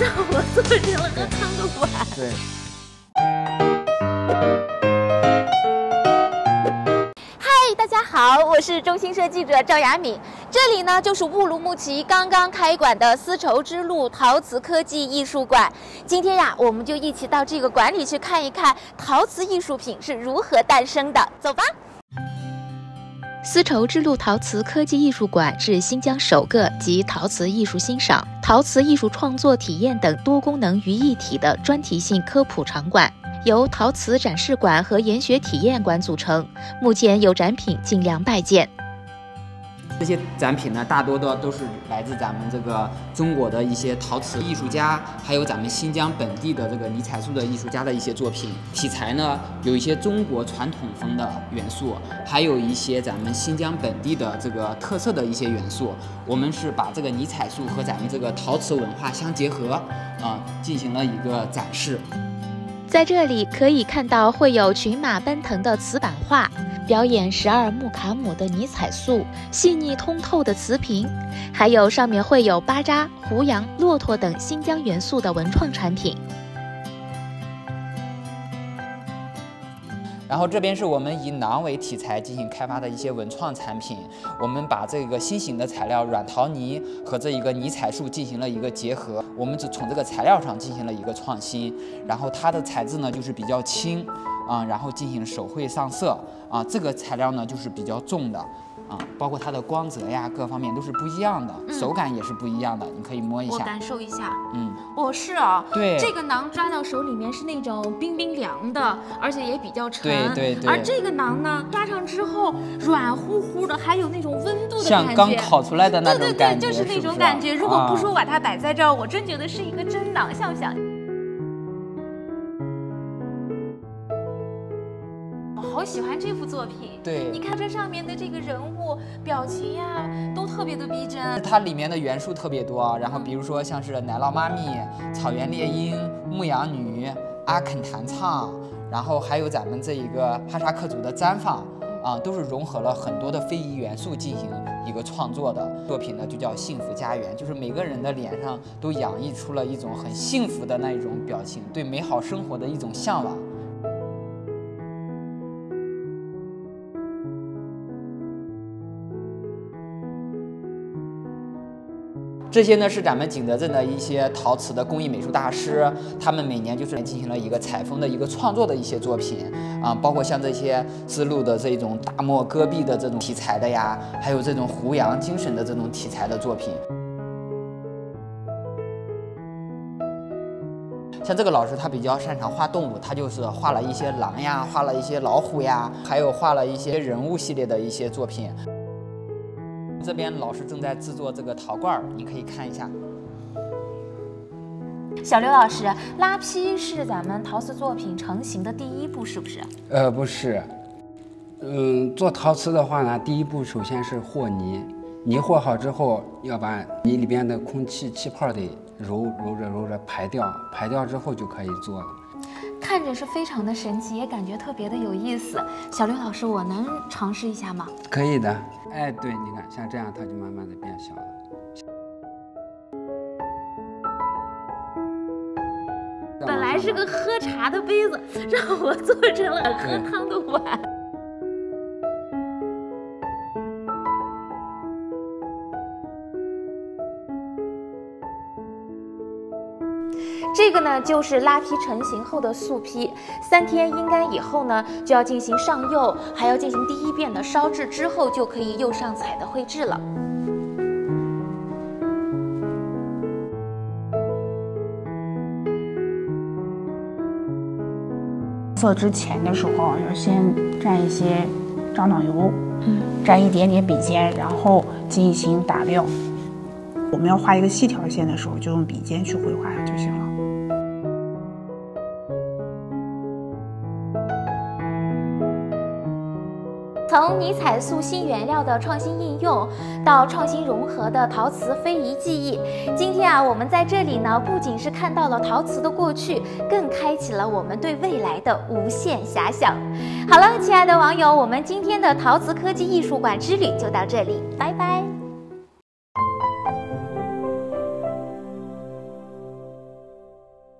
做成了喝汤的碗。对。嗨，大家好，我是中新社记者赵雅敏。这里呢，就是乌鲁木齐刚刚开馆的丝绸之路陶瓷科技艺术馆。今天呀，我们就一起到这个馆里去看一看陶瓷艺术品是如何诞生的。走吧。丝绸之路陶瓷科技艺术馆是新疆首个集陶瓷艺术欣赏、陶瓷艺术创作体验等多功能于一体的专题性科普场馆，由陶瓷展示馆和研学体验馆组成。目前有展品近两百件。这些展品呢，大多的都是来自咱们这个中国的一些陶瓷艺术家，还有咱们新疆本地的这个泥彩塑的艺术家的一些作品。题材呢，有一些中国传统风的元素，还有一些咱们新疆本地的这个特色的一些元素。我们是把这个泥彩塑和咱们这个陶瓷文化相结合，啊，进行了一个展示。在这里可以看到会有群马奔腾的瓷板画。表演十二木卡姆的尼彩塑，细腻通透的瓷瓶，还有上面绘有巴扎、胡杨、骆驼等新疆元素的文创产品。然后这边是我们以囊为题材进行开发的一些文创产品，我们把这个新型的材料软陶泥和这一个泥彩树进行了一个结合，我们只从这个材料上进行了一个创新，然后它的材质呢就是比较轻。啊，然后进行手绘上色啊，这个材料呢就是比较重的啊，包括它的光泽呀，各方面都是不一样的，手感也是不一样的，你可以摸一下，我感受一下，嗯，哦是啊，对，这个囊抓到手里面是那种冰冰凉的，而且也比较沉，对对对，而这个馕呢，抓上之后软乎乎的，还有那种温度的感觉，像刚烤出来的那种感觉，对对对，就是那种感觉。如果不说把它摆在这儿，我真觉得是一个真馕，像不像？好喜欢这幅作品，对，你看这上面的这个人物表情呀，都特别的逼真。它里面的元素特别多，然后比如说像是奶酪妈咪、草原猎鹰、牧羊女、阿肯弹唱，然后还有咱们这一个哈萨克族的毡房，啊，都是融合了很多的非遗元素进行一个创作的作品呢，就叫幸福家园，就是每个人的脸上都洋溢出了一种很幸福的那一种表情，对美好生活的一种向往。这些呢是咱们景德镇的一些陶瓷的工艺美术大师，他们每年就是进行了一个采风的一个创作的一些作品啊，包括像这些丝路的这种大漠戈壁的这种题材的呀，还有这种胡杨精神的这种题材的作品。像这个老师他比较擅长画动物，他就是画了一些狼呀，画了一些老虎呀，还有画了一些人物系列的一些作品。这边老师正在制作这个陶罐儿，你可以看一下。小刘老师，拉坯是咱们陶瓷作品成型的第一步，是不是？呃，不是。嗯，做陶瓷的话呢，第一步首先是和泥，泥和好之后，要把泥里边的空气气泡得揉揉着揉着排掉，排掉之后就可以做了。看着是非常的神奇，也感觉特别的有意思。小刘老师，我能尝试一下吗？可以的。哎，对，你看，像这样，它就慢慢的变小了。本来是个喝茶的杯子，让我做成了喝汤的碗。这个呢，就是拉坯成型后的素坯，三天阴干以后呢，就要进行上釉，还要进行第一遍的烧制，之后就可以釉上彩的绘制了。做之前的时候，要先蘸一些樟脑油，嗯，蘸一点点笔尖，然后进行打料。我们要画一个细条线的时候，就用笔尖去绘画就行了。从泥彩塑新原料的创新应用，到创新融合的陶瓷非遗技艺，今天啊，我们在这里呢，不仅是看到了陶瓷的过去，更开启了我们对未来的无限遐想。好了，亲爱的网友，我们今天的陶瓷科技艺术馆之旅就到这里，拜拜。